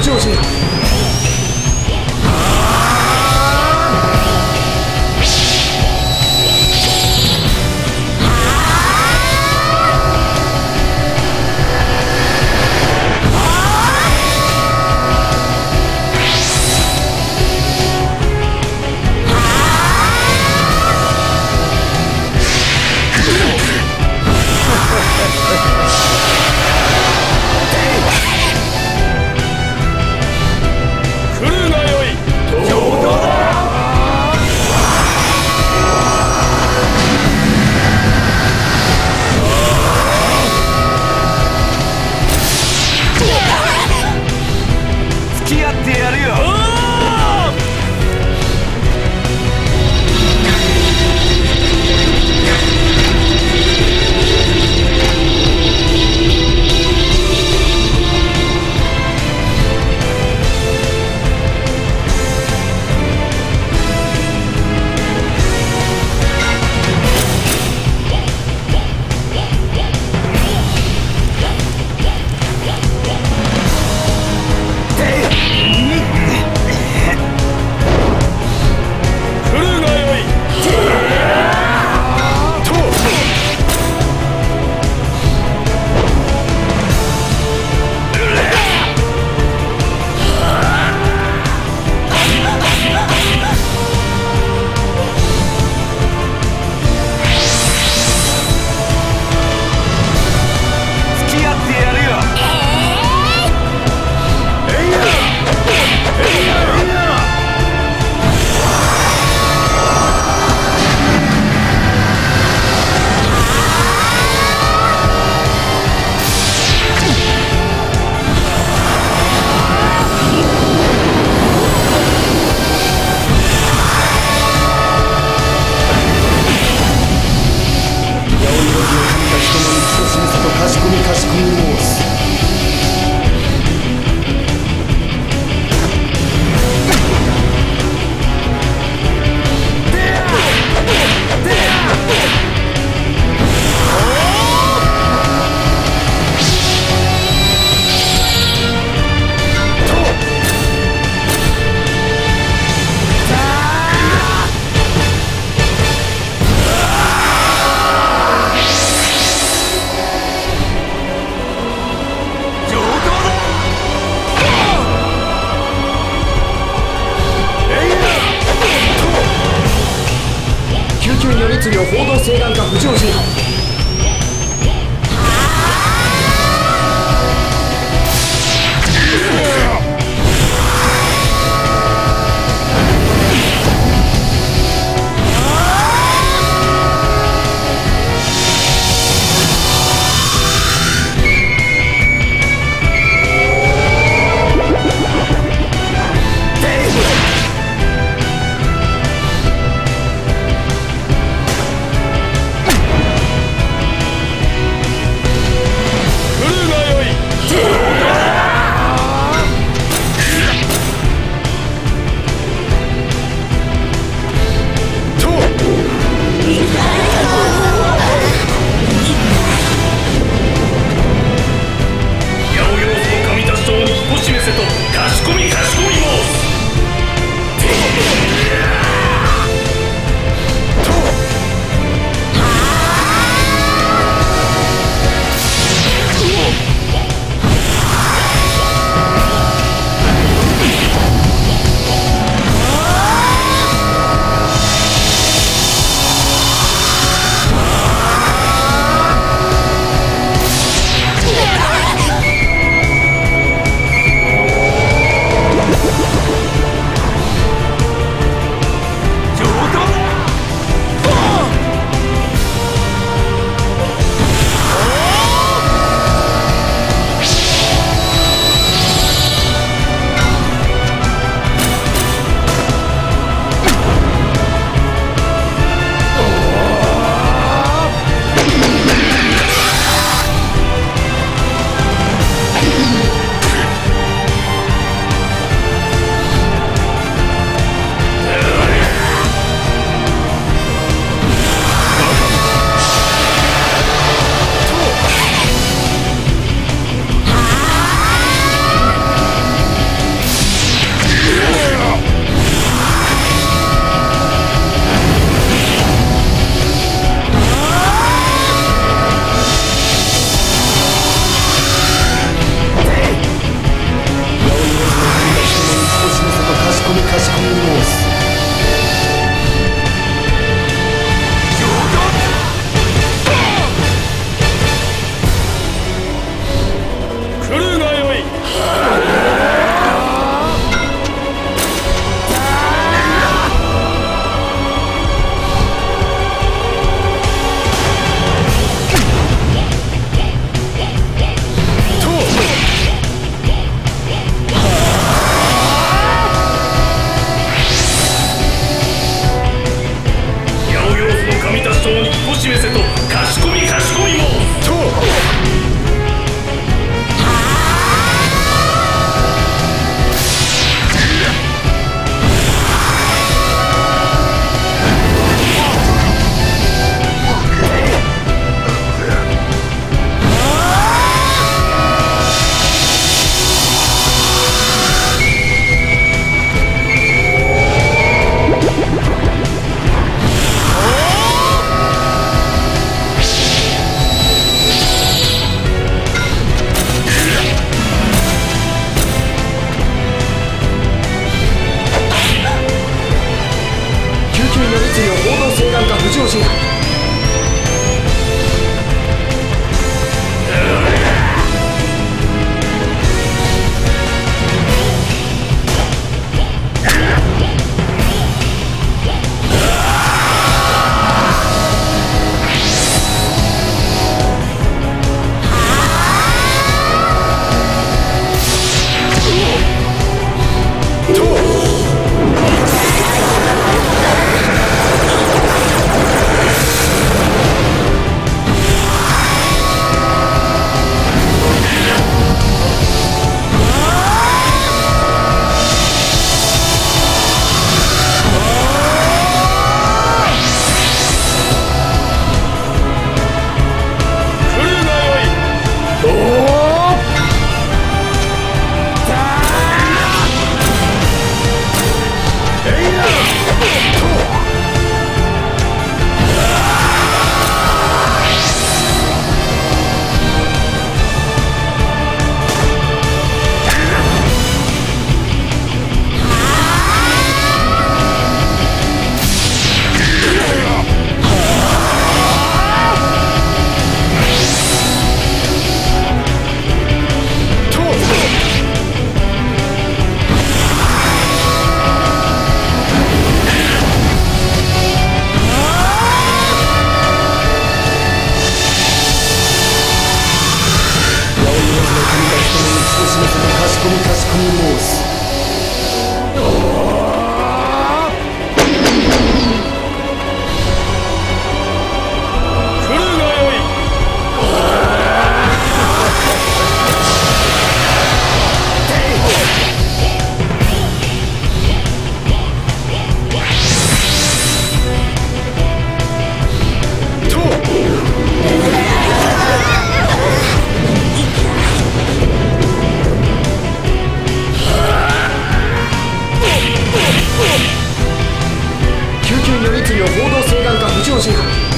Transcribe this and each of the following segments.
就是这かしこみかしこみ申す。救急如律令報道請願か不常心犯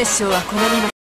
無益な殺生は好みま